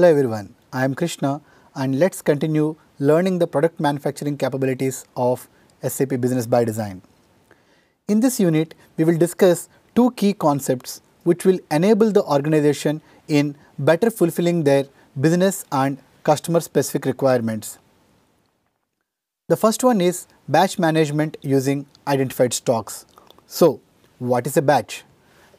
Hello everyone, I am Krishna and let's continue learning the product manufacturing capabilities of SAP Business ByDesign. In this unit, we will discuss two key concepts which will enable the organization in better fulfilling their business and customer specific requirements. The first one is batch management using identified stocks. So, what is a batch?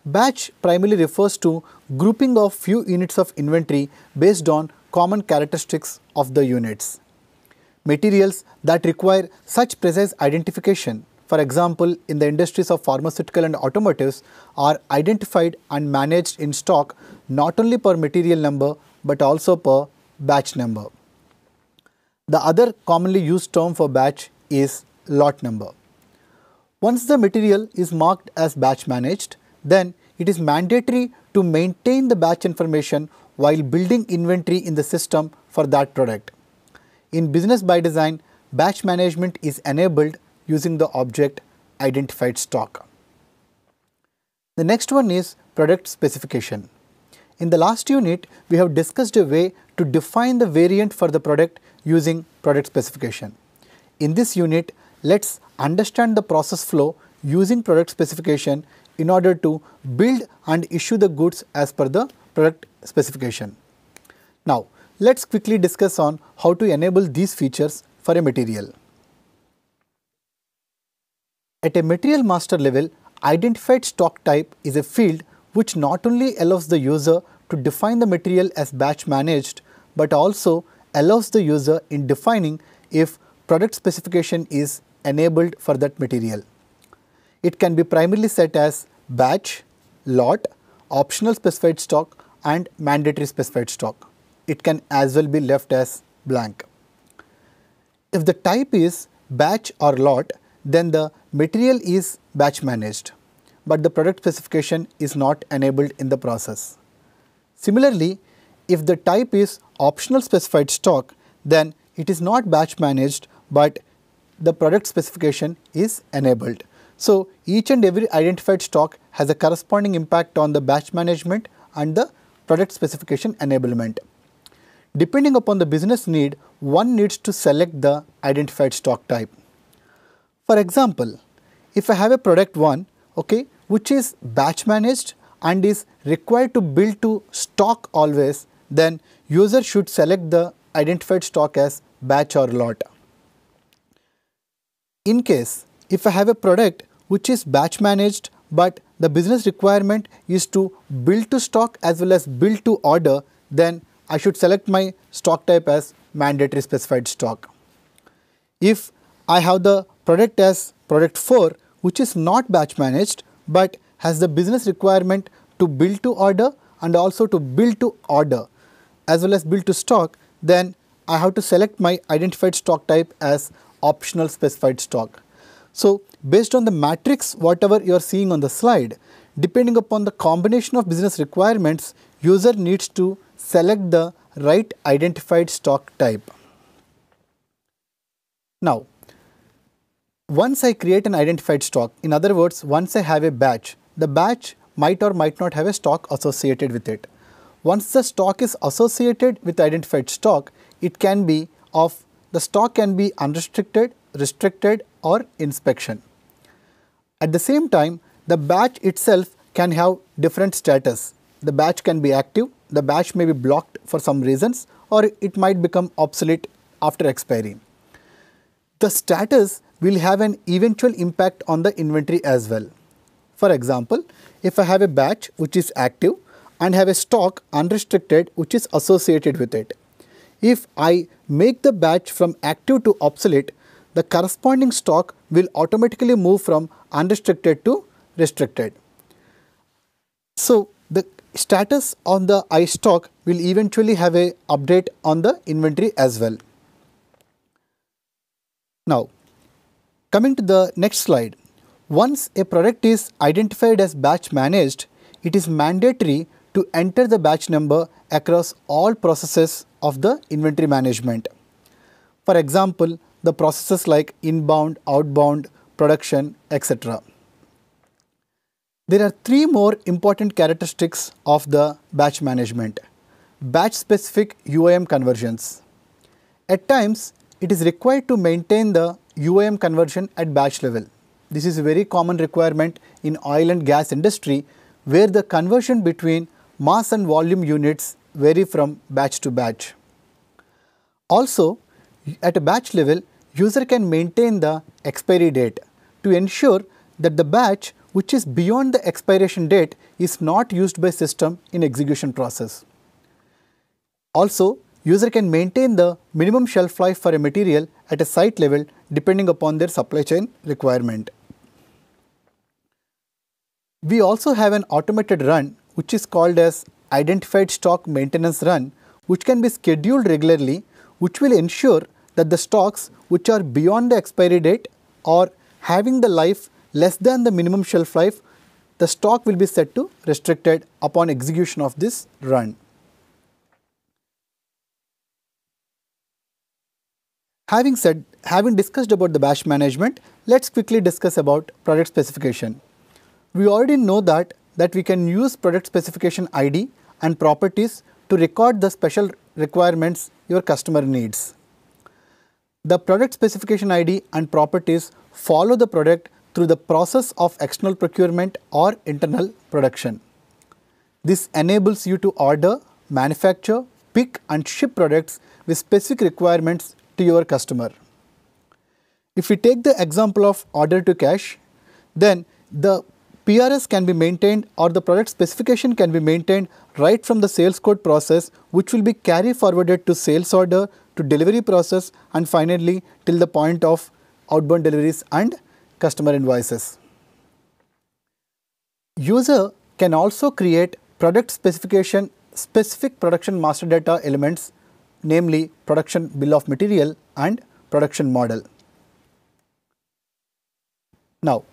Batch primarily refers to grouping of few units of inventory based on common characteristics of the units. Materials that require such precise identification, for example, in the industries of pharmaceutical and automotives, are identified and managed in stock not only per material number but also per batch number. The other commonly used term for batch is lot number. Once the material is marked as batch managed, then it is mandatory to maintain the batch information while building inventory in the system for that product. In Business ByDesign, batch management is enabled using the object identified stock. The next one is product specification. In the last unit, we have discussed a way to define the variant for the product using product specification. In this unit, let's understand the process flow using product specification in order to build and issue the goods as per the product specification. Now, let's quickly discuss on how to enable these features for a material. At a material master level, identified stock type is a field which not only allows the user to define the material as batch managed, but also allows the user in defining if product specification is enabled for that material. It can be primarily set as batch, lot, optional specified stock and mandatory specified stock. It can as well be left as blank. If the type is batch or lot, then the material is batch managed, but the product specification is not enabled in the process. Similarly, if the type is optional specified stock, then it is not batch managed, but the product specification is enabled. So, each and every identified stock has a corresponding impact on the batch management and the product specification enablement. Depending upon the business need, one needs to select the identified stock type. For example, if I have a product 1, okay, which is batch managed and is required to build to stock always, then user should select the identified stock as batch or lot. In case if I have a product which is batch managed but the business requirement is to build to stock as well as build to order, then I should select my stock type as mandatory specified stock. If I have the product as product 4 which is not batch managed but has the business requirement to build to order and also to build to order as well as build to stock, then I have to select my identified stock type as optional specified stock. So, based on the matrix whatever you are seeing on the slide, depending upon the combination of business requirements, user needs to select the right identified stock type. Now, once I create an identified stock, in other words, once I have a batch, the batch might or might not have a stock associated with it. Once the stock is associated with identified stock, it can be of the stock can be unrestricted, restricted or inspection. At the same time, the batch itself can have different status. The batch can be active, the batch may be blocked for some reasons or it might become obsolete after expiry. The status will have an eventual impact on the inventory as well. For example, if I have a batch which is active and have a stock unrestricted which is associated with it. If I make the batch from active to obsolete, the corresponding stock will automatically move from unrestricted to restricted. So, the status on the I stock will eventually have a update on the inventory as well. Now, coming to the next slide, once a product is identified as batch managed, it is mandatory to enter the batch number across all processes of the inventory management. For example, the processes like inbound, outbound, production, etc. There are three more important characteristics of the batch management. batch specific UOM conversions. At times, it is required to maintain the UOM conversion at batch level. This is a very common requirement in oil and gas industry where the conversion between mass and volume units vary from batch to batch. Also, at a batch level, user can maintain the expiry date to ensure that the batch which is beyond the expiration date is not used by system in execution process. Also, user can maintain the minimum shelf life for a material at a site level depending upon their supply chain requirement. We also have an automated run which is called as identified stock maintenance run which can be scheduled regularly which will ensure that the stocks which are beyond the expiry date or having the life less than the minimum shelf life, the stock will be set to restricted upon execution of this run. Having said, having discussed about the batch management, let's quickly discuss about product specification. We already know that, that we can use product specification ID and properties to record the special requirements your customer needs. The product specification ID and properties follow the product through the process of external procurement or internal production. This enables you to order, manufacture, pick and ship products with specific requirements to your customer. If we take the example of order to cash, then the PRS can be maintained or the product specification can be maintained right from the sales quote process which will be carry forwarded to sales order to delivery process and finally till the point of outbound deliveries and customer invoices. User can also create product specification specific production master data elements namely production bill of material and production model. Now,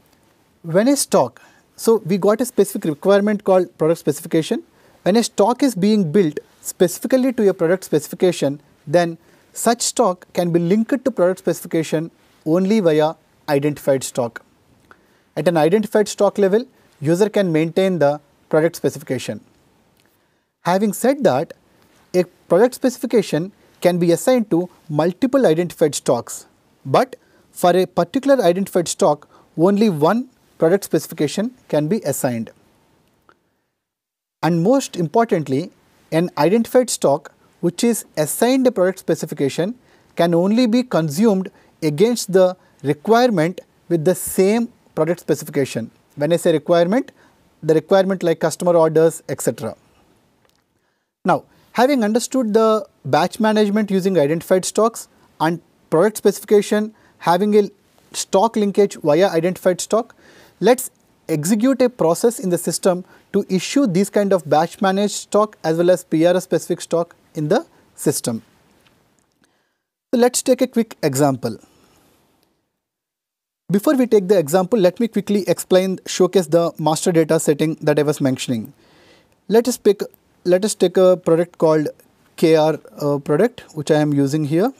when a stock, so we got a specific requirement called product specification. When a stock is being built specifically to a product specification, then such stock can be linked to product specification only via identified stock. At an identified stock level, user can maintain the product specification. Having said that, a product specification can be assigned to multiple identified stocks, but for a particular identified stock, only one product specification can be assigned. And most importantly, an identified stock which is assigned product specification can only be consumed against the requirement with the same product specification. When I say requirement, the requirement like customer orders, etc. Now, having understood the batch management using identified stocks and product specification having a stock linkage via identified stock, let's execute a process in the system to issue these kind of batch managed stock as well as PRS specific stock in the system. So, let us take a quick example. Before we take the example, let me quickly explain, showcase the master data setting that I was mentioning. Let us pick, let us take a product called KR uh, product, which I am using here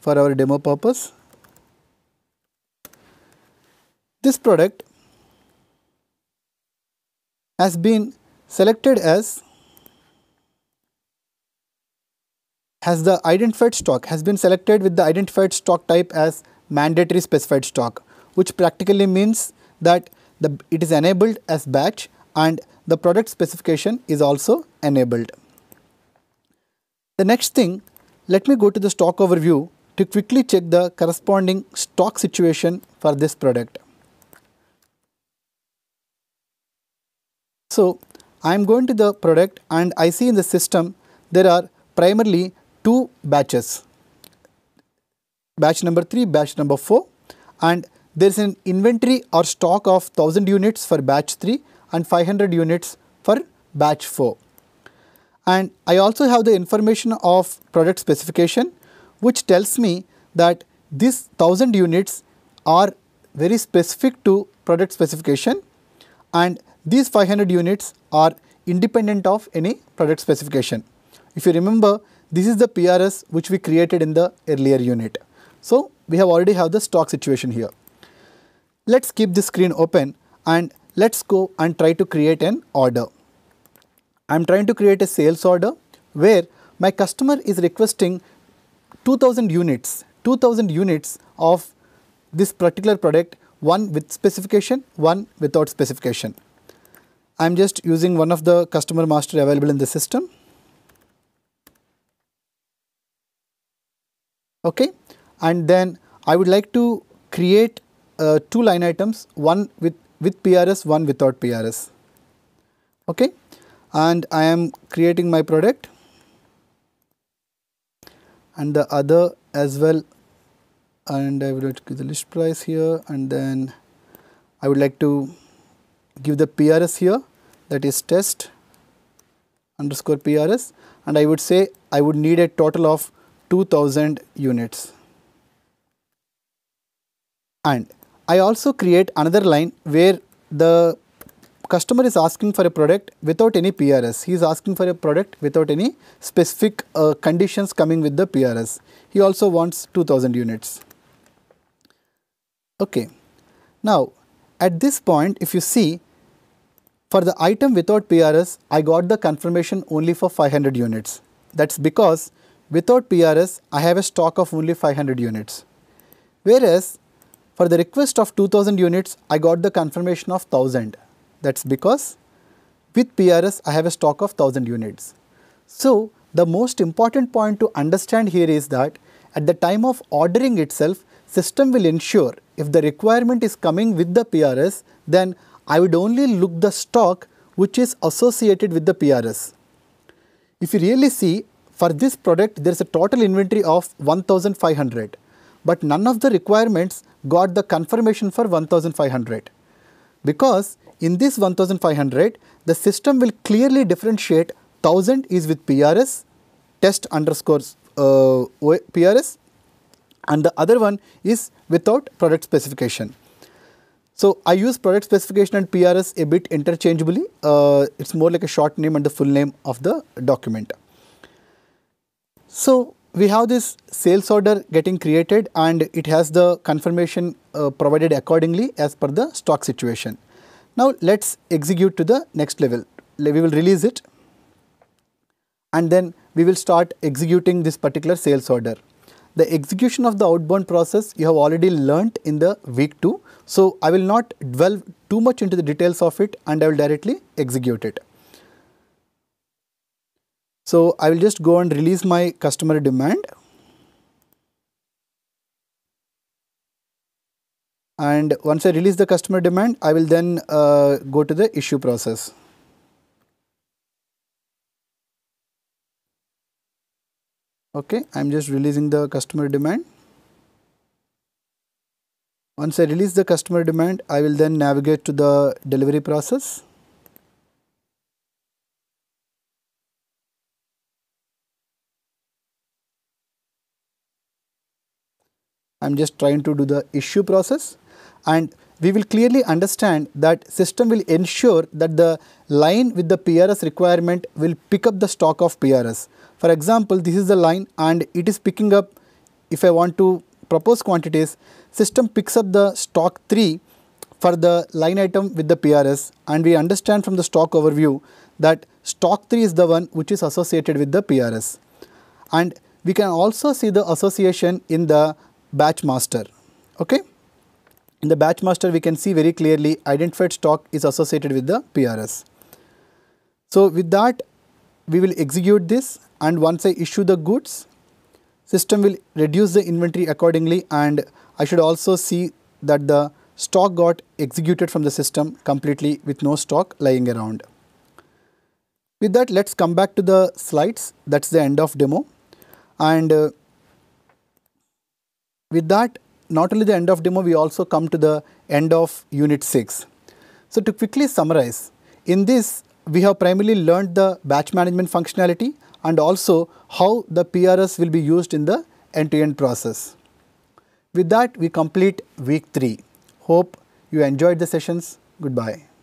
for our demo purpose. This product has been selected as has the identified stock has been selected with the identified stock type as mandatory specified stock which practically means that the, it is enabled as batch and the product specification is also enabled. The next thing, let me go to the stock overview to quickly check the corresponding stock situation for this product. So, I am going to the product and I see in the system there are primarily two batches, batch number 3, batch number 4 and there is an inventory or stock of 1000 units for batch 3 and 500 units for batch 4. And I also have the information of product specification which tells me that these 1000 units are very specific to product specification and these 500 units are independent of any product specification. If you remember this is the PRS which we created in the earlier unit. So, we have already have the stock situation here. Let's keep the screen open and let's go and try to create an order. I'm trying to create a sales order where my customer is requesting 2000 units, 2000 units of this particular product, one with specification, one without specification. I am just using one of the customer master available in the system. Okay, and then I would like to create uh, two line items, one with, with PRS, one without PRS. Okay, and I am creating my product. And the other as well. And I would like to give the list price here. And then I would like to give the PRS here that is test underscore PRS and I would say I would need a total of 2000 units. And I also create another line where the customer is asking for a product without any PRS. He is asking for a product without any specific uh, conditions coming with the PRS. He also wants 2000 units. Okay. Now, at this point, if you see, for the item without PRS, I got the confirmation only for 500 units. That's because without PRS, I have a stock of only 500 units. Whereas, for the request of 2000 units, I got the confirmation of 1000. That's because with PRS, I have a stock of 1000 units. So, the most important point to understand here is that at the time of ordering itself, system will ensure if the requirement is coming with the PRS, then I would only look the stock which is associated with the PRS. If you really see, for this product, there is a total inventory of 1500, but none of the requirements got the confirmation for 1500 because in this 1500, the system will clearly differentiate 1000 is with PRS, test underscores uh, PRS and the other one is without product specification. So, I use product specification and PRS a bit interchangeably, uh, it is more like a short name and the full name of the document. So, we have this sales order getting created and it has the confirmation uh, provided accordingly as per the stock situation. Now, let us execute to the next level. We will release it and then we will start executing this particular sales order. The execution of the outbound process you have already learnt in the week 2. So, I will not dwell too much into the details of it and I will directly execute it. So, I will just go and release my customer demand. And once I release the customer demand, I will then uh, go to the issue process. Okay I'm just releasing the customer demand. Once I release the customer demand I will then navigate to the delivery process. I'm just trying to do the issue process. And we will clearly understand that system will ensure that the line with the PRS requirement will pick up the stock of PRS. For example, this is the line and it is picking up if I want to propose quantities, system picks up the stock 3 for the line item with the PRS and we understand from the stock overview that stock 3 is the one which is associated with the PRS. And we can also see the association in the batch master. Okay? In the batch master we can see very clearly identified stock is associated with the PRS. So with that we will execute this and once I issue the goods, system will reduce the inventory accordingly and I should also see that the stock got executed from the system completely with no stock lying around. With that, let's come back to the slides. That's the end of demo. And uh, with that, not only the end of demo, we also come to the end of unit 6. So to quickly summarize, in this, we have primarily learned the batch management functionality and also how the PRS will be used in the end-to-end -end process. With that, we complete week 3. Hope you enjoyed the sessions. Goodbye.